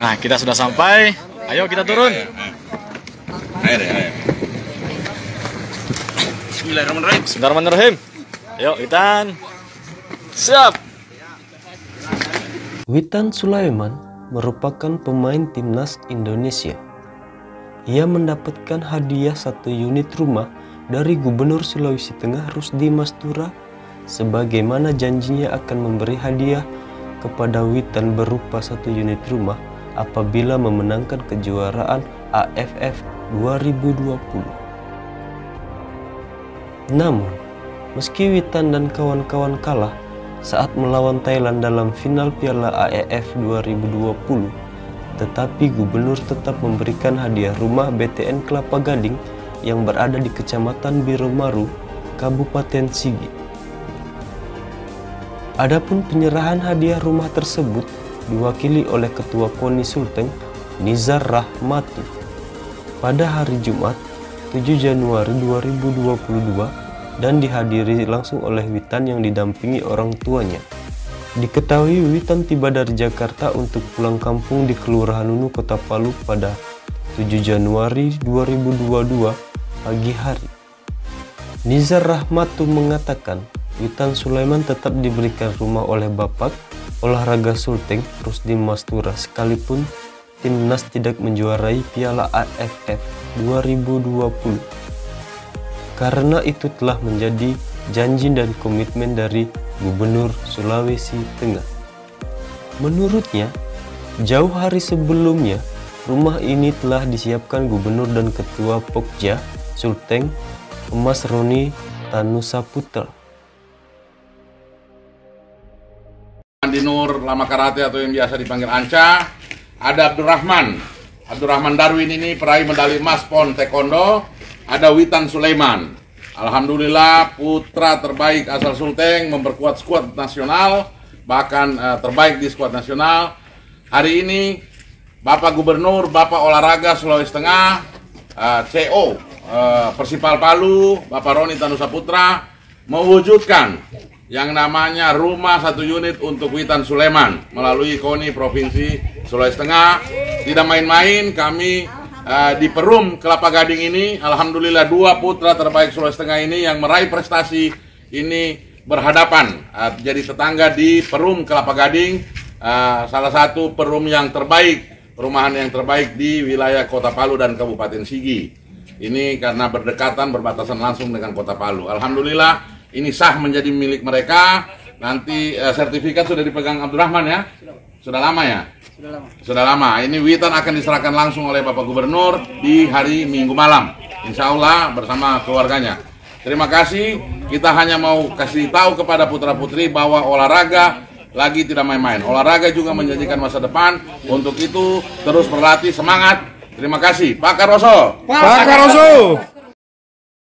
Nah, kita sudah sampai. Ayo kita turun. Ayo deh, ayo. Bismillahirrahmanirrahim. Bismillahirrahmanirrahim. Ayo, Witan. Siap. Witan Sulaiman merupakan pemain timnas Indonesia. Ia mendapatkan hadiah satu unit rumah dari Gubernur Sulawesi Tengah Rusdi Mastura sebagaimana janjinya akan memberi hadiah kepada Witan berupa satu unit rumah apabila memenangkan kejuaraan AFF 2020. Namun, meski Witan dan kawan-kawan kalah saat melawan Thailand dalam final Piala AFF 2020, tetapi gubernur tetap memberikan hadiah rumah BTN Kelapa Gading yang berada di Kecamatan Biromaru, Kabupaten Sigi. Adapun penyerahan hadiah rumah tersebut diwakili oleh Ketua KONI Sulteng Nizar Rahmati pada hari Jumat 7 Januari 2022 dan dihadiri langsung oleh Witan yang didampingi orang tuanya. Diketahui Witan tiba dari Jakarta untuk pulang kampung di Kelurahan Nunu Kota Palu pada 7 Januari 2022 pagi hari. Nizar Rahmatu mengatakan Witan Sulaiman tetap diberikan rumah oleh Bapak olahraga Sulteng Rusdi Mastura sekalipun timnas tidak menjuarai Piala AFF 2020. Karena itu telah menjadi janji dan komitmen dari Gubernur Sulawesi Tengah. Menurutnya, jauh hari sebelumnya, rumah ini telah disiapkan Gubernur dan Ketua Pokja Sulteng Emas Roni Tanusaputra. Lama Karate atau yang biasa dipanggil Anca. Ada Abdurrahman. Abdurrahman Darwin ini peraih medali emas PON Taekwondo. Ada Witan Sulaiman. Alhamdulillah putra terbaik asal Sulteng memperkuat skuad nasional, bahkan eh, terbaik di skuad nasional. Hari ini Bapak Gubernur, Bapak Olahraga Sulawesi Tengah, eh, CO eh, Persipal Palu, Bapak Roni Tanusa Putra mewujudkan yang namanya rumah satu unit untuk Witan Sulaiman melalui KONI Provinsi Sulawesi Tengah. Tidak main-main kami uh, di Perum Kelapa Gading ini, alhamdulillah dua putra terbaik Sulawesi Tengah ini yang meraih prestasi ini berhadapan uh, jadi tetangga di Perum Kelapa Gading, uh, salah satu perum yang terbaik, perumahan yang terbaik di wilayah Kota Palu dan Kabupaten Sigi. Ini karena berdekatan berbatasan langsung dengan Kota Palu. Alhamdulillah ini sah menjadi milik mereka. Nanti uh, sertifikat sudah dipegang Abdurrahman ya? Sudah lama ya? Sudah lama. Sudah lama. Ini Witan akan diserahkan langsung oleh Bapak Gubernur di hari Minggu malam. Insya Allah bersama keluarganya. Terima kasih. Kita hanya mau kasih tahu kepada putra-putri bahwa olahraga lagi tidak main-main. Olahraga juga menjanjikan masa depan. Untuk itu terus berlatih semangat. Terima kasih. Pak Karoso. Pak Karoso.